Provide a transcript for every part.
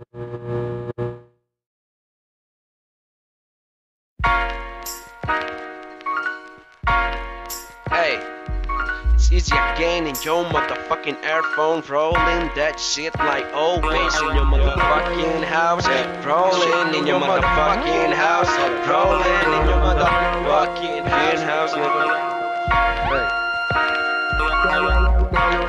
Hey, it's Izzy again in your motherfucking earphone, rolling. That shit like always in your motherfucking house, rolling in your motherfucking house, rolling in your motherfucking house.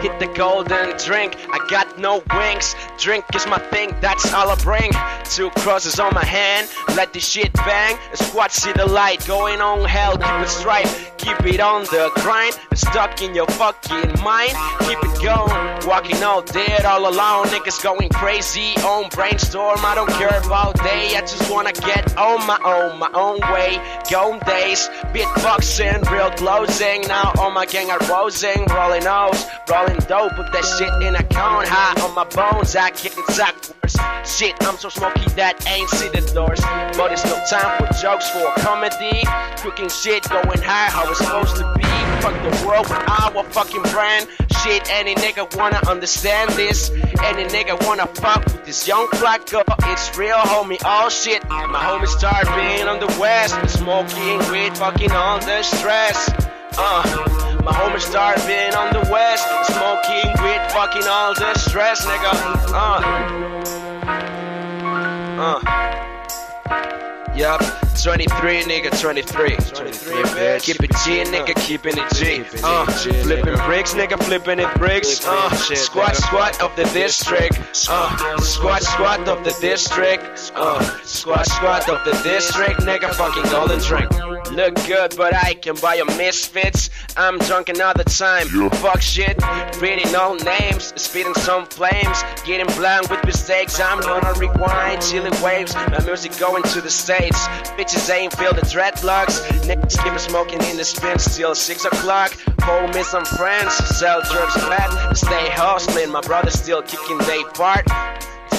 Hit the golden drink, I got no wings. Drink is my thing, that's all I bring. Two crosses on my hand, let the shit bang. Squad see the light, going on hell, keep it straight. Keep it on the grind, stuck in your fucking mind. Keep it going, walking all dead, all alone. Niggas going crazy on brainstorm. I don't care about day, I just wanna get on my own, my own way. Gone days, beatboxing, real closing. Now all my gang are posing, rolling O's, rolling dope, put that shit in a cone. High on my bones, I can't worse. Shit, I'm so smoky that ain't see the doors. But it's no time for jokes for comedy. Cooking shit, going high, how it's supposed to be. Fuck the world with our fucking brand. Shit, any nigga wanna understand this. Any nigga wanna fuck with this young black girl. It's real, homie, all shit. My homies start being on the west. Smoking weed, fucking the stress. Uh, my homies start being on the west. Smoking weed, fucking all the stress, nigga. Uh. Uh. Yup, 23, nigga, 23. 23, bitch. Keep it G, nigga, keeping it G. Uh, flipping bricks, nigga, flipping it bricks. Uh, squat, squat of the district. Uh, squat, squat of the district. Uh, squat, squat of the district, nigga, fucking golden drink. Look good, but I can buy your misfits. I'm drunk another time. Fuck shit, reading all names, spitting some flames, getting blind with mistakes. I'm gonna rewind, chilling waves. My music going to the states. Bitches ain't feel the dreadlocks. Niggas keep smoking in the spin till six o'clock. Homies, some friends, sell drugs flat. Stay hustling, my brother still kicking they part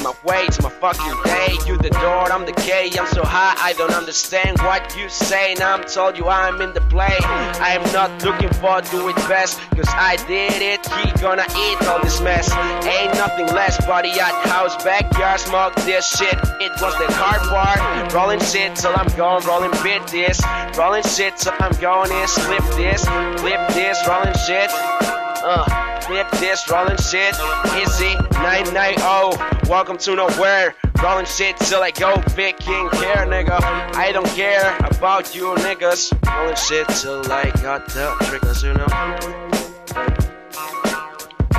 my way to my fucking day. You the door, I'm the K. I'm so high, I don't understand what you say. Now I'm told you I'm in the play. I am not looking for do it best, cause I did it. He gonna eat all this mess. Ain't nothing less, body at house, backyard, smoke this shit. It was the hard part. Rolling shit till I'm gone, rolling bit this. Rolling shit till I'm going is flip this, flip this, rolling shit. Uh, flip this, rolling shit. Izzy 990. Welcome to nowhere. Rolling shit till I go big king care, nigga. I don't care about you niggas. Rolling shit till I got the triggers, you know.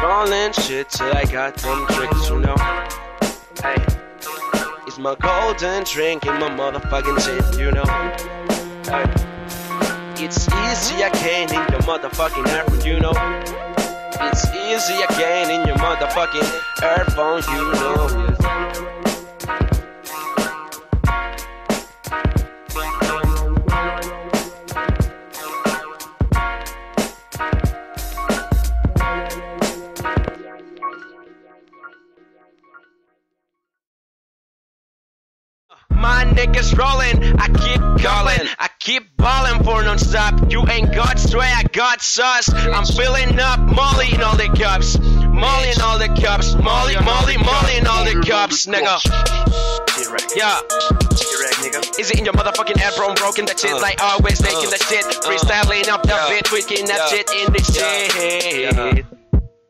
Rolling shit till I got them triggers, you know. Hey, it's my golden drink in my motherfucking shit, you know. Hey. It's Izzy I can't in your motherfucking airphone, you know. It's Izzy again in your motherfucking earphone, you know. My niggas rolling, I keep going, I keep ballin' for non-stop. You ain't got straight, I got sauce. I'm filling up Molly in all the cups, Molly in all the cups, Molly, Molly, Molly in all the cups, nigga. Yeah. Is it in your motherfucking head, bro? I'm broken that shit uh, like always, uh, making that shit, uh, freestyling up the bit, tweaking that shit in the shit.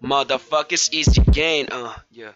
Motherfuckers, Izzy gain, uh, yeah.